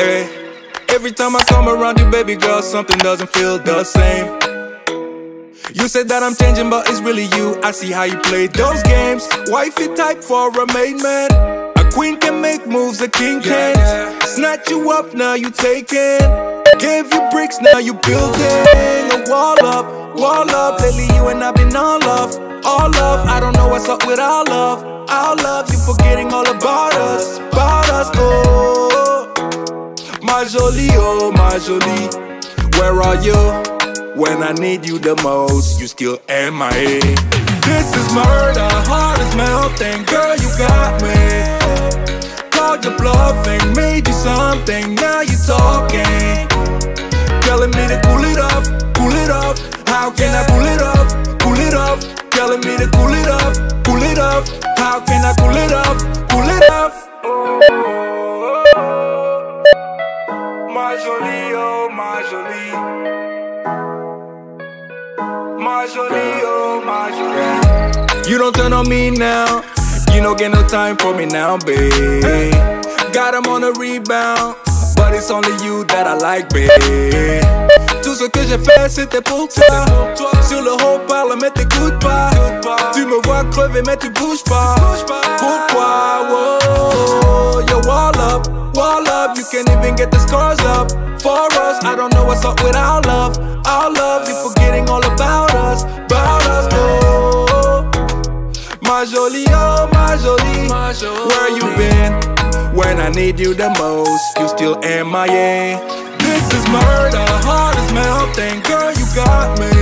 Every time I come around you, baby girl, something doesn't feel the same. You said that I'm changing, but it's really you. I see how you play those games. Wifey type for a main man. A queen can make moves, a king can't. Snatch you up, now you take taking. Gave you bricks, now you building a wall up, wall up. Lately you and I've been all love, all love. I don't know what's up with our love, our love. You forgetting all about us, about us. Oh, my jolie, oh my jolie, where are you? When I need you the most, you still MIA. This is murder, heart is melting, girl, you got me. Called your bluffing, made you something, now you talking. Telling me to cool it off, cool it off. How can I cool it off, cool it off? Telling me to cool it off, cool it off. How can I cool it off, cool it off? My jolie, oh my jolie. My jolie, oh my jolie. You don't turn on me now. You don't get no time for me now, babe. Got him on a rebound. But it's only you that I like, babe. Tout ce que j'ai fait, c'était pour toi. Sur le haut parlement, t'écoutes pas. Tu me vois crever, mais tu bouges pas. Pourquoi? Whoa, you wall up, wall up. You can't even get the scars up. For us, I don't know what's up with our love. Our love, you're forgetting all about us, about us. Oh, my jolie, oh my jolie, where you been? When I need you the most, you still MIA. This is murder, heart is melting, girl, you got me.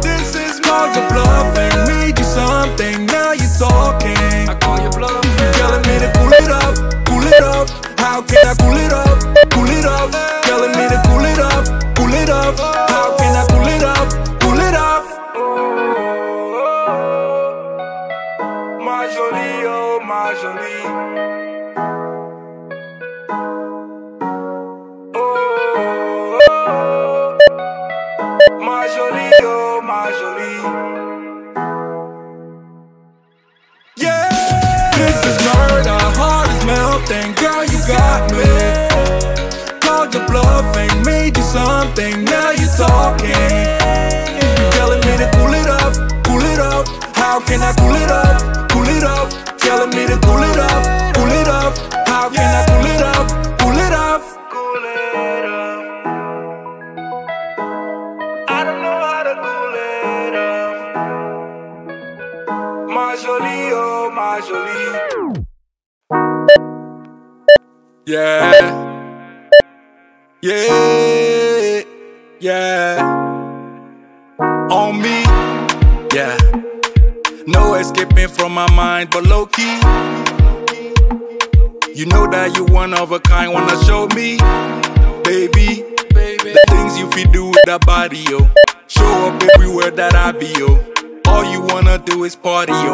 This is more than bluffing, made you something, now you talking. I call you bluffing. Telling me to cool it off, cool it off. How can I cool it off, cool it off? Telling me to cool it off, cool it off.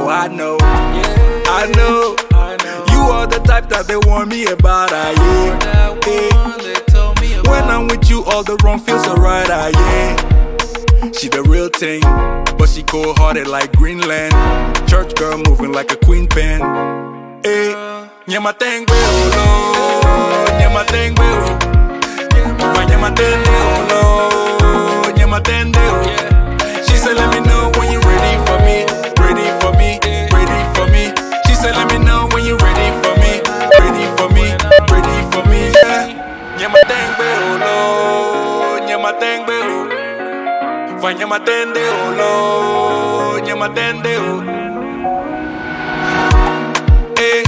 Party, yo. I know, I know. You are the type that they warn me about, ah, yeah. yeah. When I'm with you, all the wrong feels alright, ah, yeah. She the real thing, but she cold hearted like Greenland. Church girl moving like a queen pen. Hey, nyama tengwe olo, nyama tengwe o. Nyama tende olo, nyama tende o. She said, let me know when you ready for me, Said, let me know when you ready for me, ready for me, ready for me. Yeah. Nyama tengwe olo, nyama tengwe o. Nyama tende olo, nyama tende o. Hey,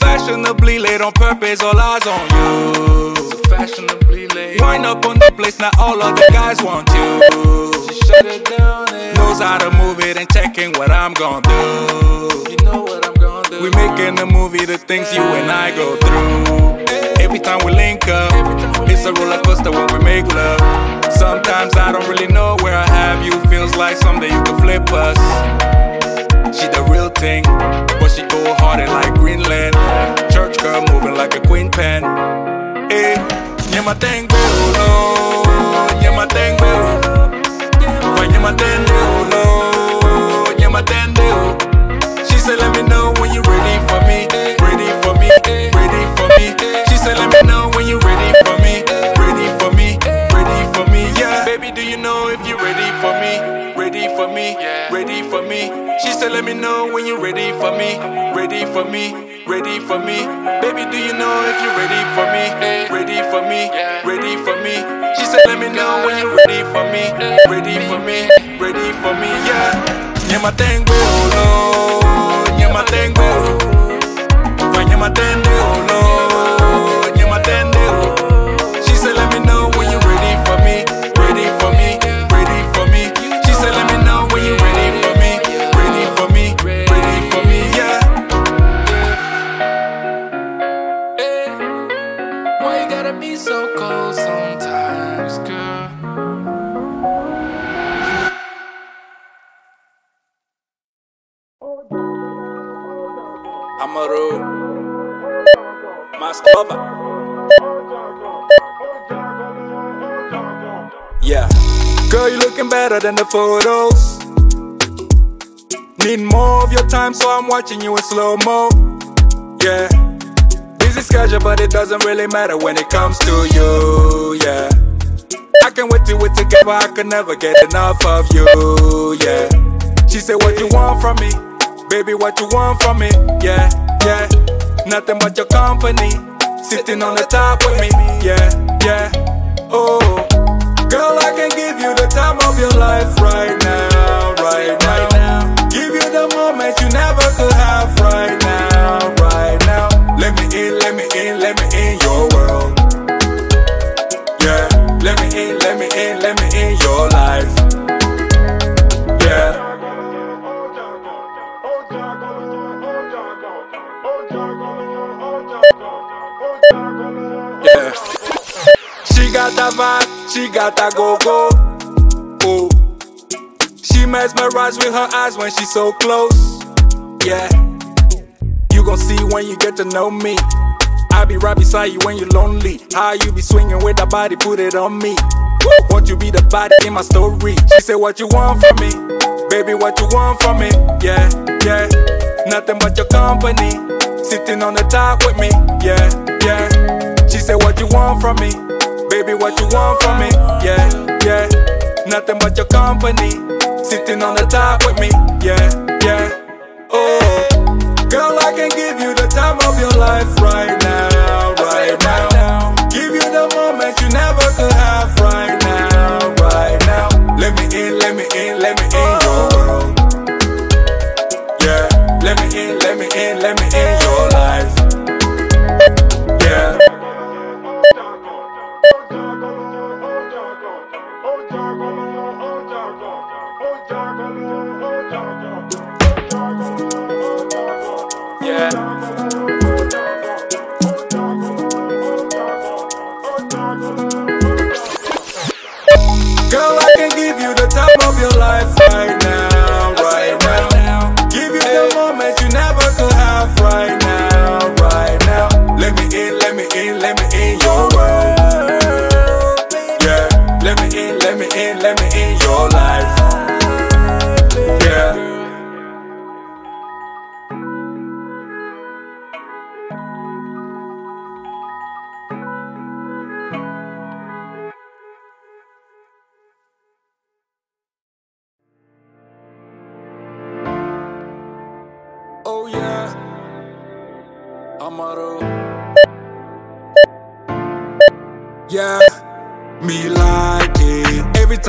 fashionably late on purpose, all eyes on you. Fashionably late. Wind up on the place, now all of the guys want you. She shut it down knows how to move it and checking what I'm gonna do. You know what I'm gonna do. We making a movie, the things you and I go through. Every time we link up, it's a roller coaster when we make love. Sometimes I don't really better than the photos. Need more of your time, so I'm watching you in slow mo. Yeah. Busy schedule, but it doesn't really matter when it comes to you. Yeah. I can't wait till we're together. I can never get enough of you. Yeah. She said, What you want from me? Baby, what you want from me? Yeah, yeah. Nothing but your company. Sitting on the top with me. Yeah, yeah. Oh, girl, I can give you the time of your life right now, right now. Give you the moment you never could have right now, right now. Let me in, let me in, let me in your world. Yeah, let me in, let me in, let me in your life. Yeah. She got that vibe, she got that go go. Oh. She mesmerized with her eyes when she's so close. Yeah. You gon' see when you get to know me. I'll be right beside you when you're lonely. How you be swinging with that body, put it on me. Won't you be the body in my story? She said, What you want from me? Baby, what you want from me? Yeah, yeah. Nothing but your company. Sitting on the top with me. Yeah, yeah. She said, What you want from me? Baby, what you want from me? Yeah, yeah. Nothing but your company. Sitting on the top with me. Yeah, yeah. Oh, girl, I can give you the time of your life right now, right now. Give you the moment you never could have right now, right now. Let me in, let me in, let me in your world. Yeah, let me in, let me in, let me in your life. Yeah. Your life right now,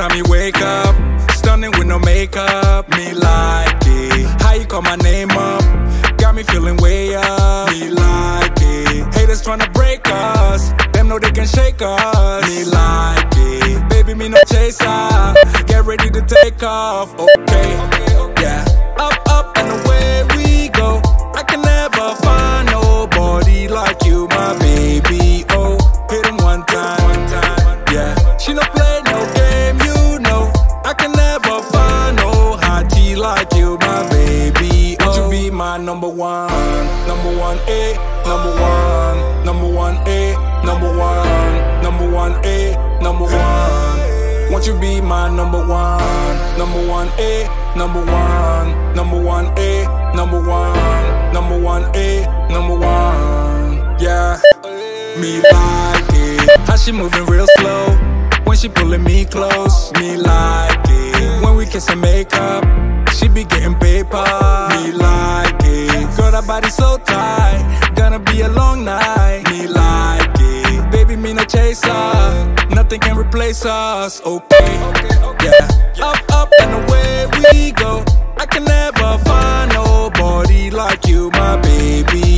time you wake up, stunning with no makeup. Me like it. How you call my name up? Got me feeling way up. Me like it. Haters tryna break us. Them know they can shake us. Me like it. Baby, me no chaser. Get ready to take off. Okay, yeah. Up, up You be my number one, number one, A, number one, number one, A, number one, number one, A, number one. Yeah, me like it. How she moving real slow when she pulling me close. Me like it when we kiss and make up. she be getting paper. Me like it. Girl, that body so tight. Gonna be a long night. Nothing can replace us. Okay. Yeah. Up, up and away we go. I can never find nobody like you, my baby.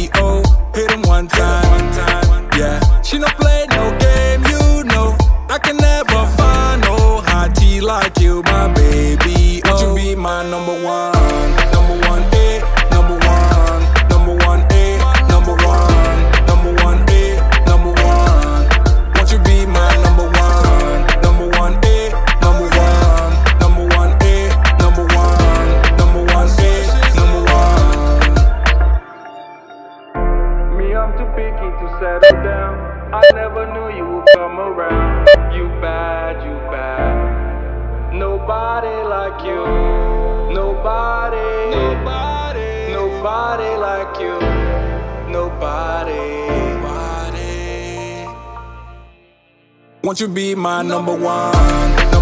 Won't you be my number one?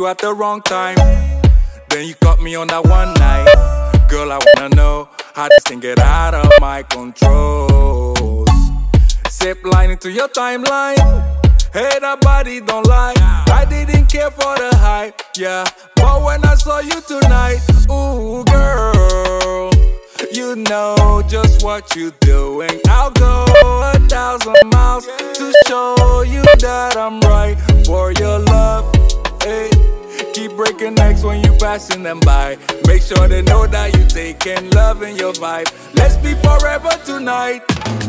You at the wrong time. Then you caught me on that one night. Girl, I wanna know how this thing get out of my control. Zip line into your timeline. Hey, that body don't lie. I didn't care for the hype, yeah. But when I saw you tonight, ooh, girl, you know just what you're doing. I'll go a thousand miles to show you that I'm right for your love. Hey, keep breaking necks when you passing them by. Make sure they know that you taking love in your vibe. Let's be forever tonight,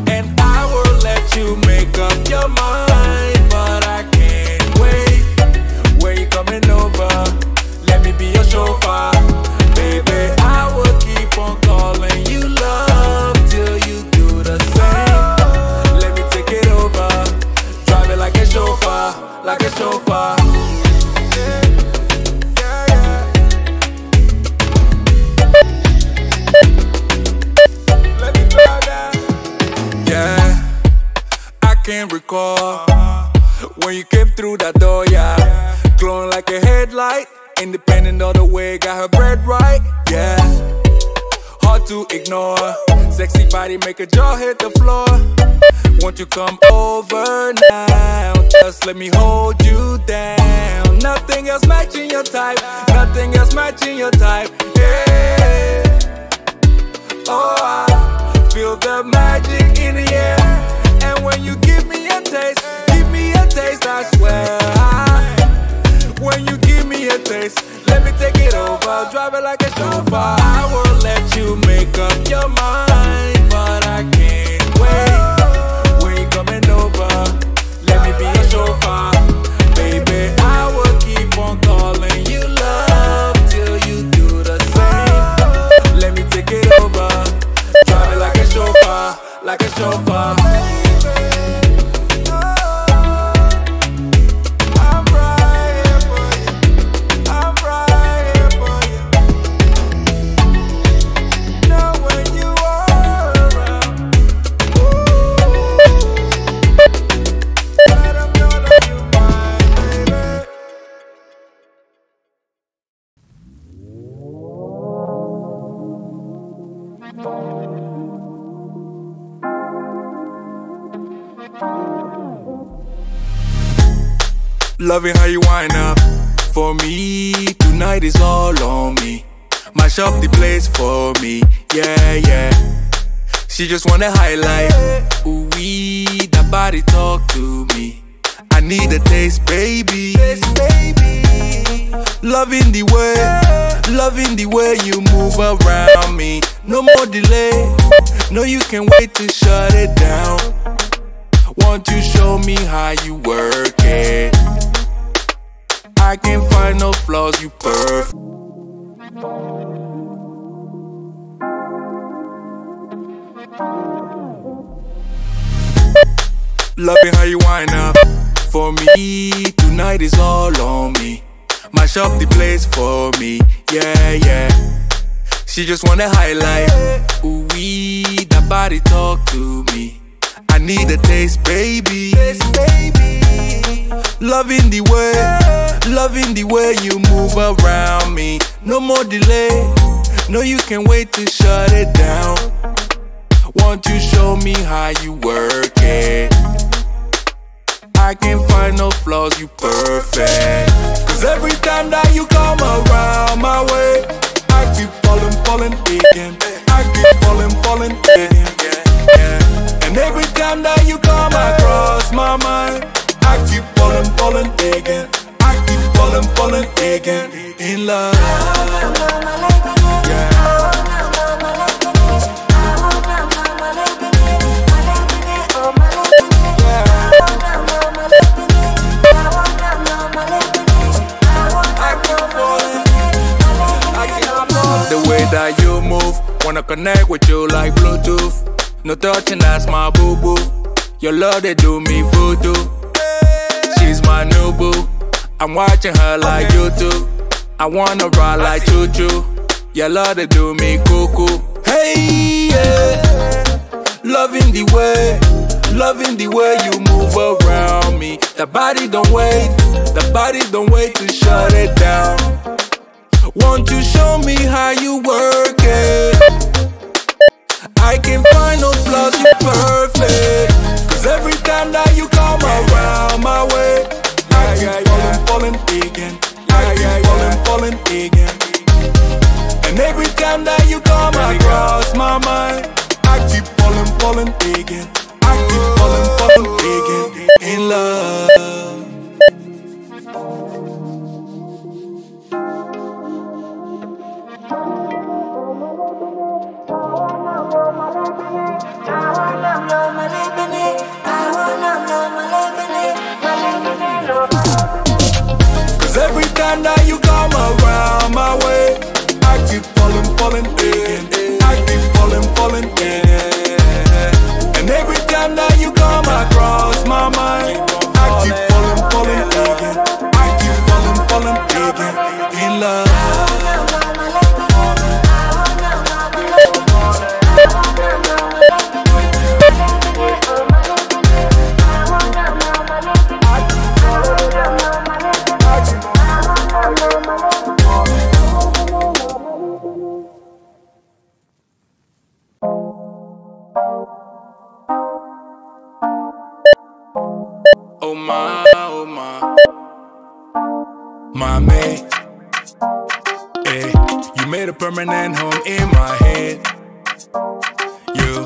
and I will let you make up your mind, but I can't wait. Where you coming over? Let me be your chauffeur, baby. I will door, yeah. Glowing like a headlight, independent all the way, got her bread right, yeah. Hard to ignore, sexy body make a jaw hit the floor. Won't you come over now? Just let me hold you down. Nothing else matching your type, nothing else matching your type, yeah. Oh, I feel the magic in the air. And when you give like a chauffeur. Mash up the place for me. Yeah, yeah. She just wanna highlight. Ooh, wee, that body talk to me. I need a taste, baby. Taste, baby. Loving the way, loving the way you move around me. No more delay. No, you can wait to shut it down. Won't you show me how you work it? I can't find no flaws, you perfect. Loving how you wind up for me. Tonight is all on me. Mash up the place for me. Yeah, yeah. She just wanna highlight. Ooh, wee, that body talk to me. I need a taste, baby. Loving the way, loving the way you move around me. No more delay. No, you can wait to shut it down. Won't you show me how you work it? I can't find no flaws, you perfect. Cause every time that you come around my way, I keep falling, falling again. I keep falling, falling again. And every time that you come across my mind, I keep falling, falling again. I keep falling, falling again. In love. That you move, wanna connect with you like Bluetooth. No touching, that's my boo boo. Your love, they do me voodoo. She's my new boo. I'm watching her like YouTube. I wanna ride like choo choo. Your love, they do me cuckoo. Hey, yeah. Loving the way, loving the way you move around me. The body don't wait, the body don't wait to shut it down. Won't you show me how you work permanent home in my head. You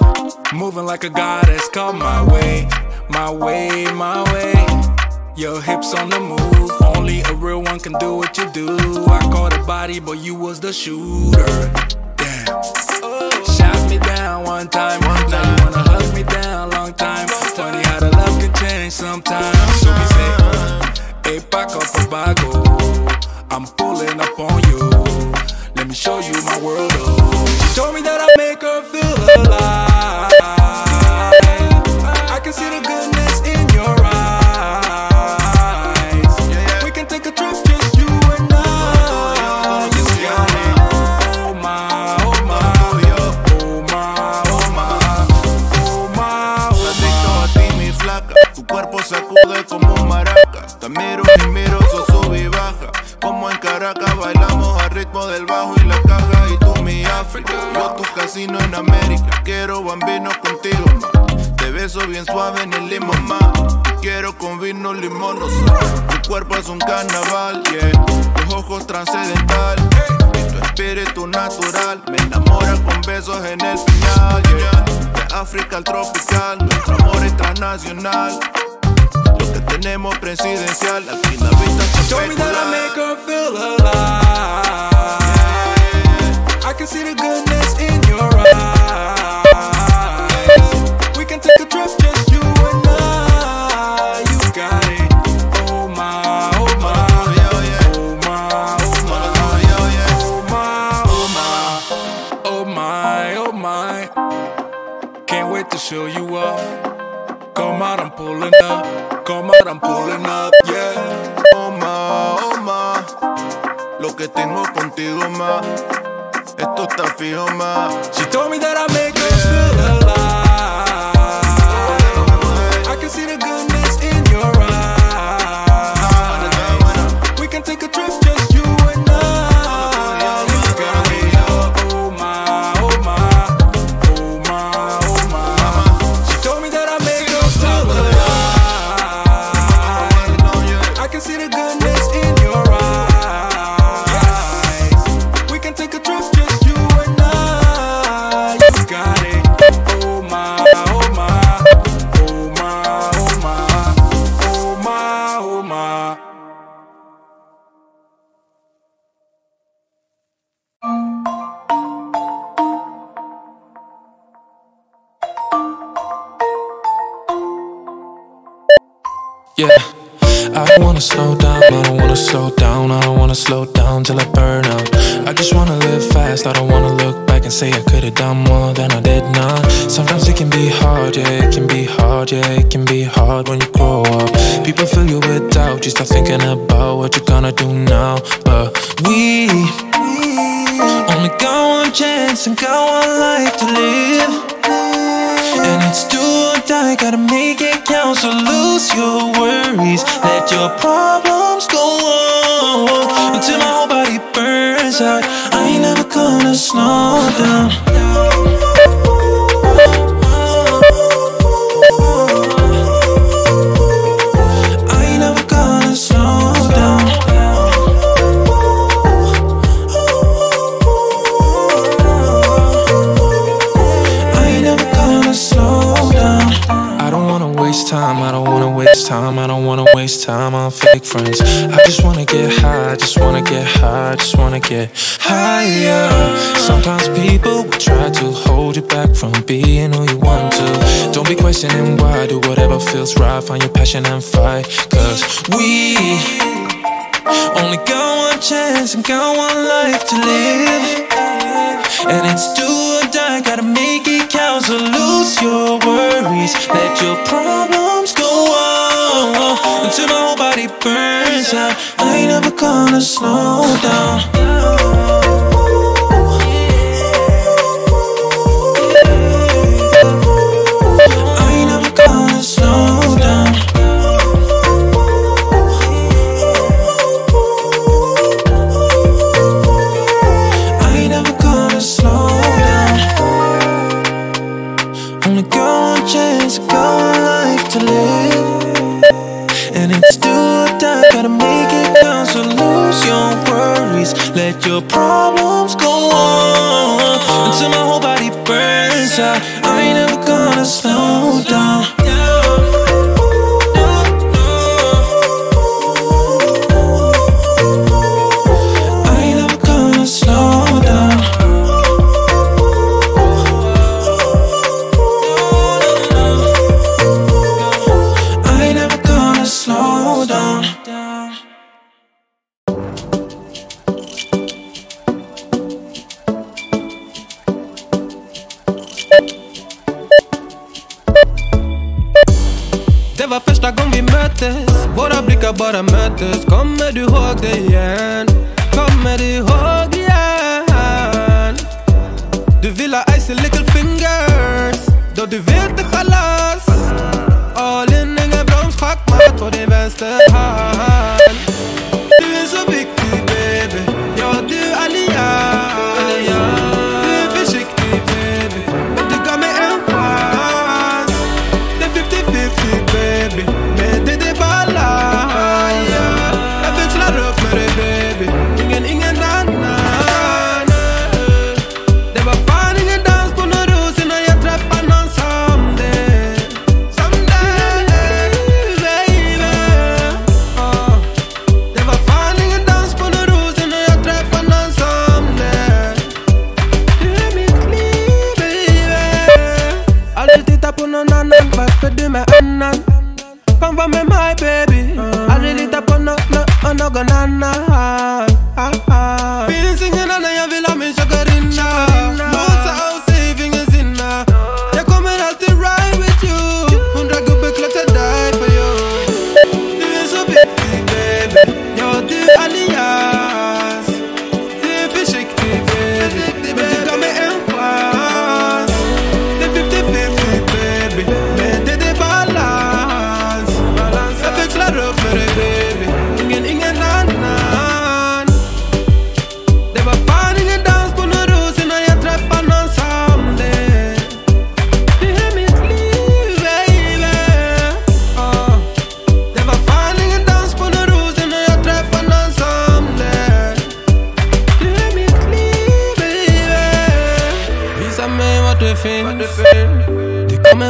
moving like a goddess, come my way, my way, my way. Your hips on the move, only a real one can do what you do. I caught a body, but you was the shooter. Ritmo del bajo y la caja. Y tú mi África, yo tu casino en América. Quiero bambinos contigo, ma. Te beso bien suave en el limón, ma. Quiero con vino limón, no sé. Tu cuerpo es un carnaval, yeah. Tus ojos trascendental. Y tu espíritu natural. Me enamora con besos en el yeah. De África al tropical, nuestro amor es transnacional. Lo que tenemos presidencial, aquí la vista Told me that I make her feel alive. can see the goodness in your eyes. We can take a trip, just you and I. You got it. Oh my, oh my, oh my, oh my, oh my, oh my, oh my, oh my. Can't wait to show you off. Come out, I'm pulling up. Come out, I'm pulling up. Yeah. Oh my, oh my. Lo que tengo contigo más esto está fijo ma. She told me that I make her feel Sometimes it can be hard, yeah, it can be hard, yeah, it can be hard when you grow up. People fill you with doubt, you start thinking about what you're gonna do now. But we only got one chance and got one life to live. And it's do or die, gotta make it count. So lose your worries, let your problems go on until my whole body burns out. I ain't never gonna slow down. Time, I don't wanna waste time on fake friends. I just wanna get high, just wanna get high, just wanna get higher. Sometimes people will try to hold you back from being who you want to. Don't be questioning why, do whatever feels right, find your passion and fight. Cause we only got one chance and got one life to live. And it's do or die, gotta make it count. So lose your worries, let your problems burns out. I ain't never gonna slow down. Your problems go on until my whole body burns out. Bara möttes Kommer du ihåg det igen? Kommer du ihåg igen? Du vill ha icy little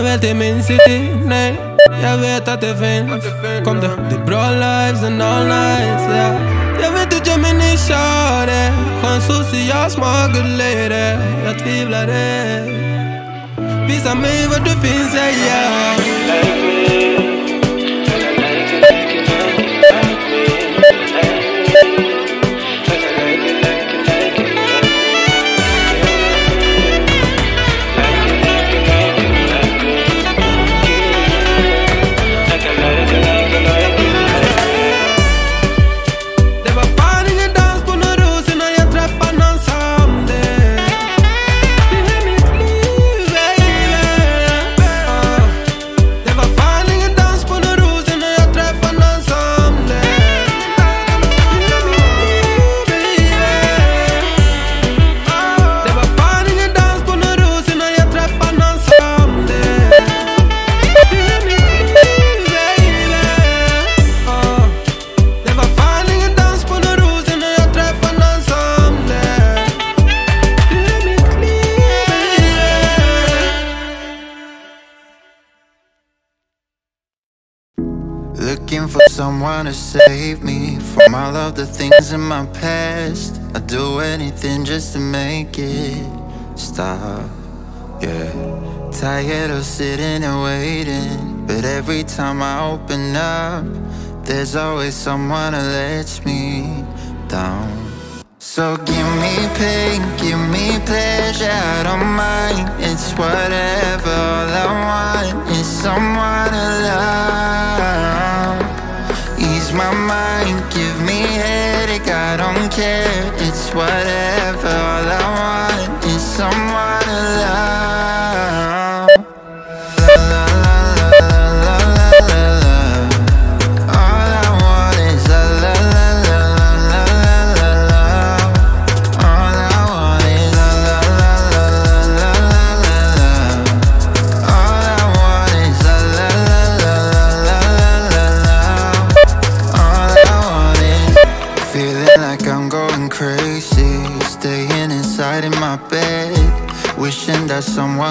väl till min city, nej Jag vet att det finns Kom det, det är bra lives and all nights, yeah. Jag vet att jag min nisch har det Skön social, smart good lady Jag tvivlar det Visa mig vart du finns, yeah, yeah. Someone to save me from all of the things in my past. I'd do anything just to make it stop. Yeah, tired of sitting and waiting, but every time I open up, there's always someone who lets me down. So give me pain, give me pleasure, I don't mind. It's whatever. All I want is someone. Ease my mind, give me headache, I don't care. It's whatever. All I want is someone to love.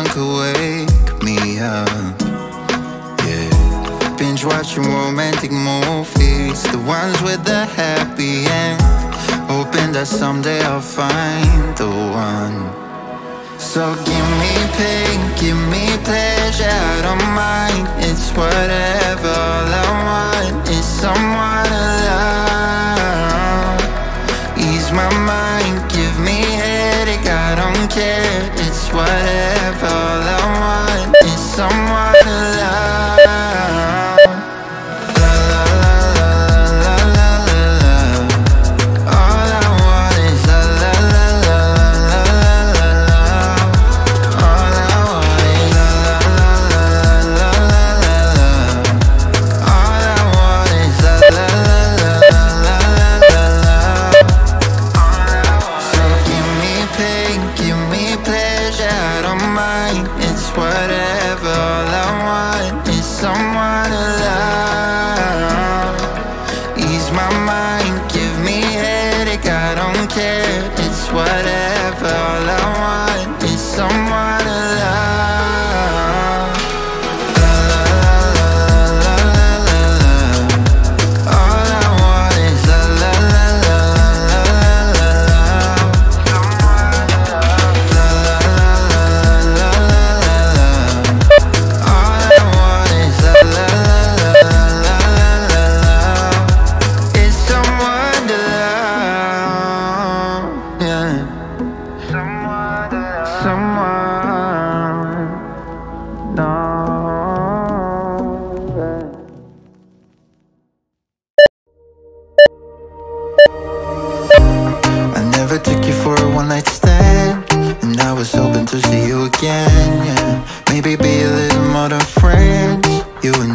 Someone could wake me up. Yeah, binge watching romantic movies, the ones with the happy end. Hoping that someday I'll find the one. So give me pain, give me pleasure, I don't mind. It's whatever. All I want is someone to love. Ease my mind, give me headache, I don't care. Whatever. I want is someone to love.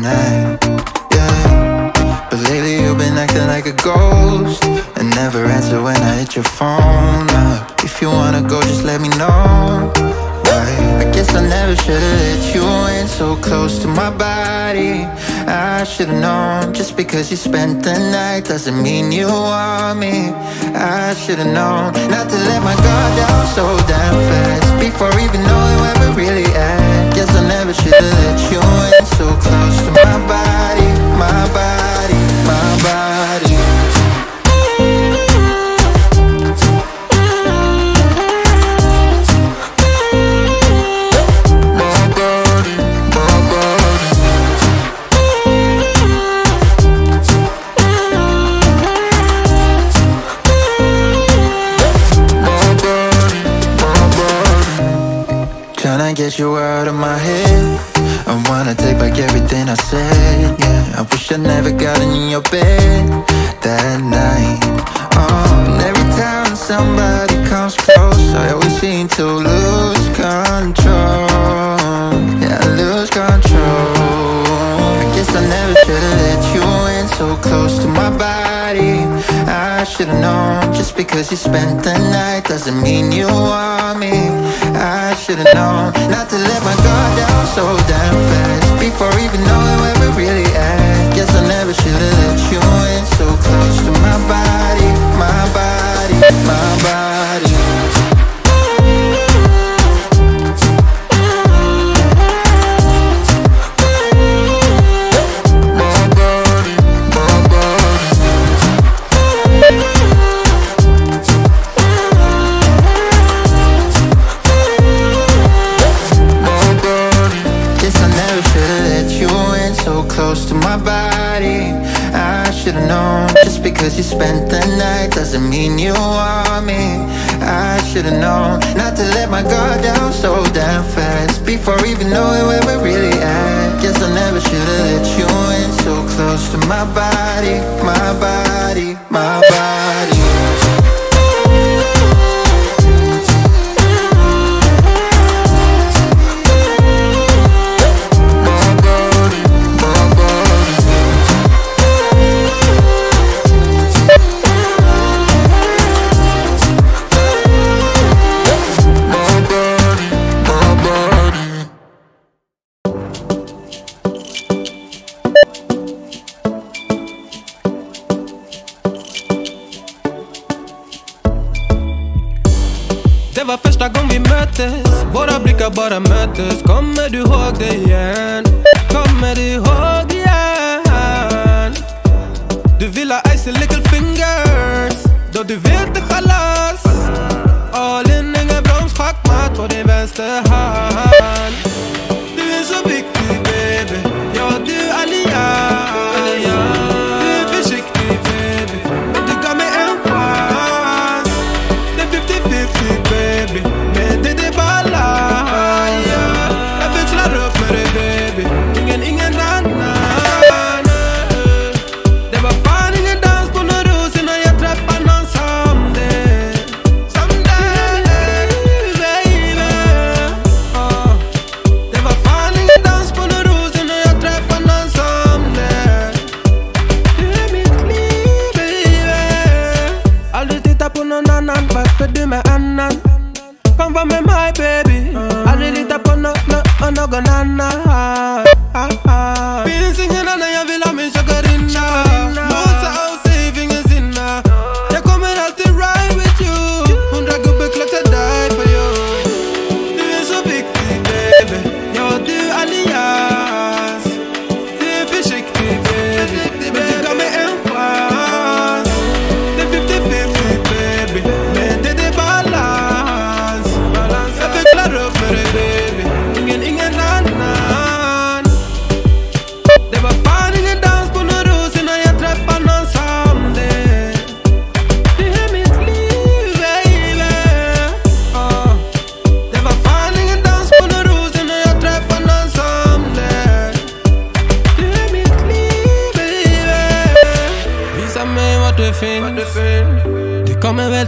night, yeah. But lately you've been acting like a ghost. And never answer when I hit your phone. Up If you wanna go, just let me know. Why? I guess I never should've let you in so close to my body. I should've known Just because you spent the night doesn't mean you want me. I should've known Not to let my guard down so damn fast Before even knowing where we really at. Guess I never should've let you in so close to my body, my body. bed that night. Oh, And every time somebody comes close I always seem to lose control. Yeah, I lose control. I guess I never should've let you in so close to my body. I should've known just because you spent the night Doesn't mean you want me. I should've known to let my guard down so damn fast. Before even knowing where we really at. Guess I never should've let you in So close to my body, my body, my body. I got down so damn fast. Before even knowing where we're really at. Guess I never should've let you in So close to my body, my body, my body.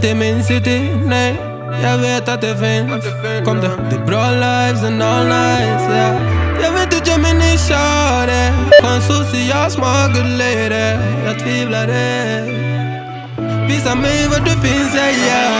wilt min city, nee Jij weet dat ik de, de bro lives and all lives, yeah. Jij weet dat je me niet schade Gewoon sociaal smakeleden, jag tvivlade Visa mig vad du yeah.